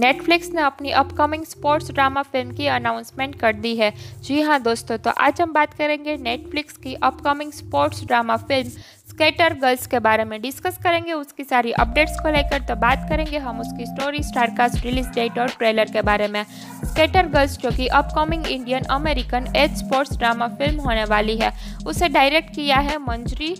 Netflix ने अपनी upcoming sports drama film की अनाउंसमेंट कर दी है। जी हाँ दोस्तों तो आज हम बात करेंगे नेटफ्लिक्स की upcoming sports drama film skater girls के बारे में। डिस्कस करेंगे उसकी सारी अपडेट्स को लेकर तो बात करेंगे हम उसकी story star cast release date और ट्रेलर के बारे में। स्केटर गर्ल्स जो कि upcoming Indian American age sports drama film होने वाली है, उसे डायरेक्ट किया है मंजरी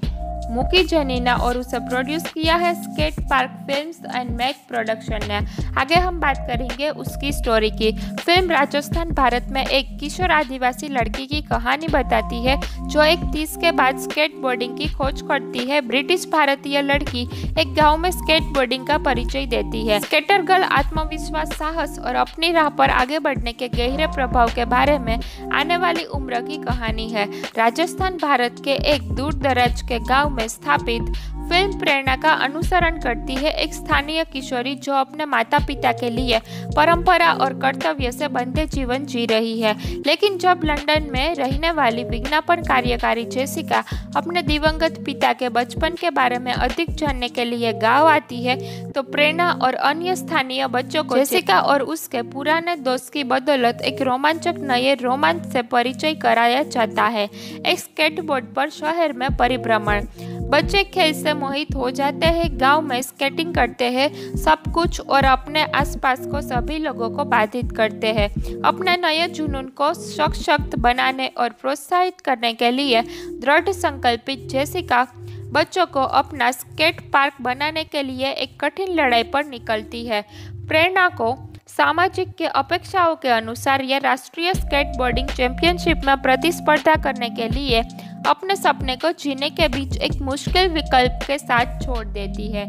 मुकी जनीना और उसे प्रोड्यूस किया है skate park films and Mac production ने। आगे हम बात करेंगे उसकी स्टोरी की। फ़िल्म राजस्थान भारत में एक किशोर आदिवासी लड़की की कहानी बताती है, जो एक तीस के बाद स्केट बोर्डिंग की खोज करती है। ब्रिटिश भारतीय लड़की एक गाँव में स्केट बोर्डिंग का परिचय देती है। स्केटर गर्ल आत्मविश्वास, साहस और अपनी राह पर आगे बढ़ने के गहरे प्रभाव के बारे में आने वाली उम्र की कहानी है। राजस्थान भारत के एक दूर दराज के गाँव में स्थापित फ़िल्म प्रेरणा का अनुसरण करती है एक स्थानीय किशोरी जो अपने माता पिता के लिए परंपरा और कर्तव्य से बंधे जीवन जी रही है। लेकिन जब लंदन में रहने वाली विज्ञापन कार्यकारी जेसिका अपने दिवंगत पिता के बचपन के बारे में अधिक जानने के लिए गाँव आती है तो प्रेरणा और अन्य स्थानीय बच्चों को जेसिका और उसके पुराने दोस्त की बदौलत एक रोमांचक नए रोमांच से परिचय कराया जाता है। एक स्केटबोर्ड पर शहर में परिभ्रमण। बच्चे खेल से मोहित हो जाते हैं, गाँव में स्केटिंग करते हैं, सब कुछ और अपने आसपास को सभी लोगों को बाधित करते हैं। अपने नए जुनून को सशक्त बनाने और प्रोत्साहित करने के लिए दृढ़ संकल्पित जैसिका बच्चों को अपना स्केट पार्क बनाने के लिए एक कठिन लड़ाई पर निकलती है। प्रेरणा को सामाजिक के अपेक्षाओं के अनुसार यह राष्ट्रीय स्केटबोर्डिंग चैंपियनशिप में प्रतिस्पर्धा करने के लिए अपने सपने को जीने के बीच एक मुश्किल विकल्प के साथ छोड़ देती है।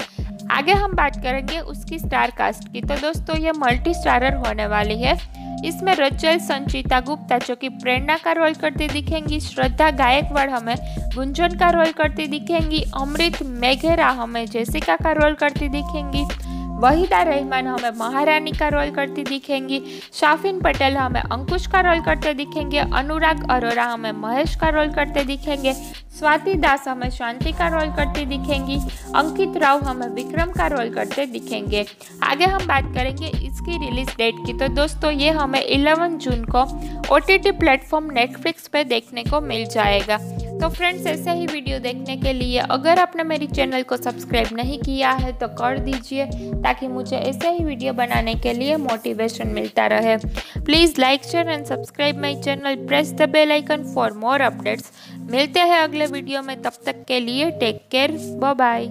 आगे हम बात करेंगे उसकी स्टार कास्ट की। तो दोस्तों, ये मल्टी स्टारर होने वाली है। इसमें रचल, संचिता गुप्ता, जो कि प्रेरणा का रोल करती दिखेंगी, श्रद्धा गायकवाड़ हमें, गुंजन का रोल करती दिखेंगी, अमृत मेघेरा हमें, जैसिका का रोल करती दिखेंगी वहीदा रहमान हमें महारानी का रोल करती दिखेंगी, शाफिन पटेल हमें अंकुश का रोल करते दिखेंगे, अनुराग अरोरा हमें महेश का रोल करते दिखेंगे, स्वाति दास हमें शांति का रोल करती दिखेंगी, अंकित राव हमें विक्रम का रोल करते दिखेंगे। आगे हम बात करेंगे इसकी रिलीज़ डेट की। तो दोस्तों, ये हमें 11 जून को O T T platform Netflix पे देखने को मिल जाएगा। तो फ्रेंड्स ऐसे ही वीडियो देखने के लिए अगर आपने मेरी चैनल को सब्सक्राइब नहीं किया है तो कर दीजिए ताकि मुझे ऐसे ही वीडियो बनाने के लिए मोटिवेशन मिलता रहे। Please like share and subscribe my channel press the bell icon for more updates मिलते हैं अगले वीडियो में। तब तक के लिए टेक केयर बाय